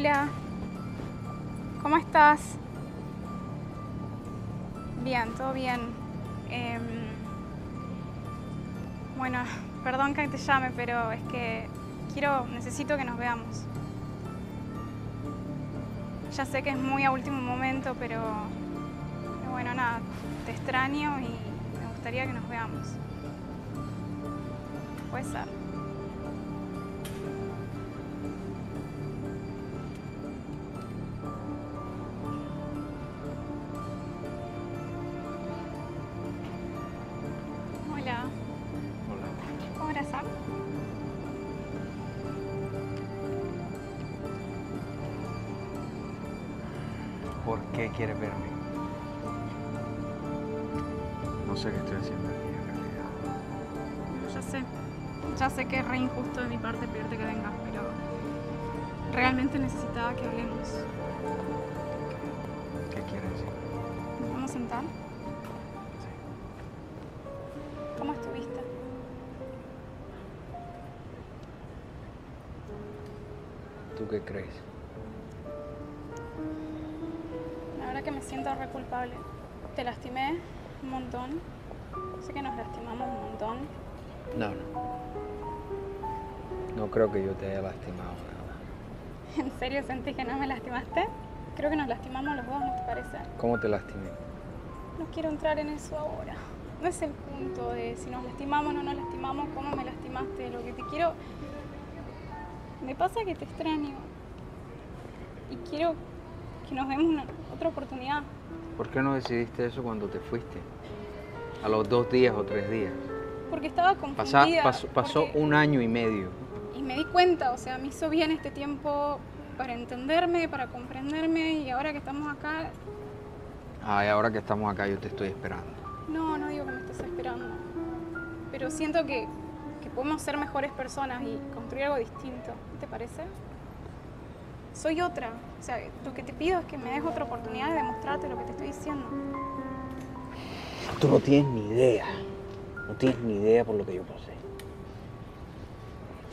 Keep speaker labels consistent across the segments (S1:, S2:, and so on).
S1: Hola. ¿Cómo estás? Bien, todo bien. Em, bueno, perdón que te llame, pero es que quiero, necesito que nos veamos. Ya sé que es muy a último momento, pero bueno, nada, te extraño y me gustaría que nos veamos. Puede ser.
S2: ¿Por qué quieres verme? No sé qué estoy haciendo aquí en realidad.
S1: Ya sé, ya sé que es re injusto de mi parte pedirte que vengas, pero realmente necesitaba que hablemos.
S2: ¿Qué quieres decir?
S1: ¿Nos vamos a sentar?
S2: Sí.
S1: ¿Cómo estuviste?
S2: ¿Tú qué crees?
S1: Verdad que me siento re culpable. Te lastimé un montón. Sé que nos lastimamos un montón.
S2: No, no. No creo que yo te haya lastimado nada.
S1: ¿En serio sentís que no me lastimaste? Creo que nos lastimamos los dos, ¿no te parece?
S2: ¿Cómo te lastimé?
S1: No quiero entrar en eso ahora. No es el punto de si nos lastimamos o no nos lastimamos, cómo me lastimaste. Lo que te quiero. Me pasa que te extraño. Y quiero que nos demos una, otra oportunidad.
S2: ¿Por qué no decidiste eso cuando te fuiste? A los dos días o tres días.
S1: Porque estaba confundida.
S2: pasó pasó
S1: porque-
S2: un año y medio.
S1: Y me di cuenta, o sea, me hizo bien este tiempo para entenderme, para comprenderme. Y ahora que estamos acá,
S2: Ay, ahora que estamos acá yo te estoy esperando.
S1: no, no digo que me estés esperando. Pero siento que, que podemos ser mejores personas y construir algo distinto. ¿No te parece? Soy otra. O sea, lo que te pido es que me des otra oportunidad de demostrarte lo que te estoy diciendo.
S2: Tú no tienes ni idea. No tienes ni idea por lo que yo pasé.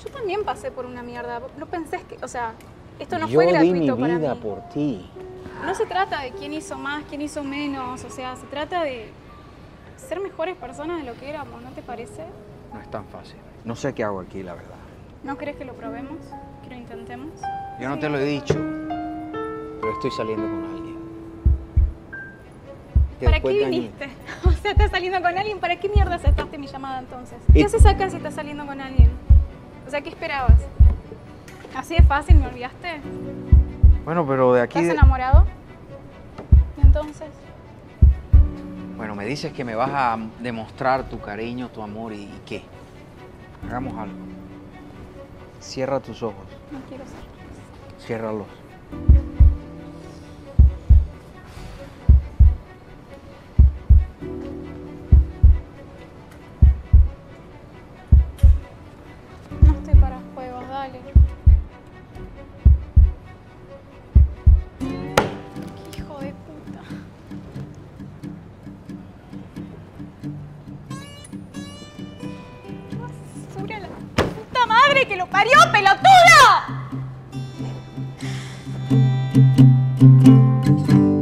S1: Yo también pasé por una mierda. No pensés que, o sea, esto no
S2: yo
S1: fue
S2: di
S1: gratuito
S2: mi
S1: para
S2: vida
S1: mí.
S2: por ti.
S1: No se trata de quién hizo más, quién hizo menos. O sea, se trata de ser mejores personas de lo que éramos, ¿no te parece?
S2: No es tan fácil. No sé qué hago aquí, la verdad.
S1: ¿No crees que lo probemos? ¿Que lo intentemos?
S2: Yo no te lo he dicho, pero estoy saliendo con alguien.
S1: ¿Para qué
S2: años-
S1: viniste? O sea, estás saliendo con alguien. ¿Para qué mierda aceptaste mi llamada entonces? ¿Qué haces acá si estás saliendo con alguien? O sea, ¿qué esperabas? ¿Así de fácil me olvidaste?
S2: Bueno, pero de aquí...
S1: ¿Estás
S2: de-
S1: enamorado? ¿Y entonces?
S2: Bueno, me dices que me vas a demostrar tu cariño, tu amor y, y qué. Hagamos algo. Cierra tus ojos.
S1: No quiero ser.
S2: Ciérralos.
S1: No estoy para juegos, dale. Hijo de puta. Qué basura la puta madre que lo parió, thank you.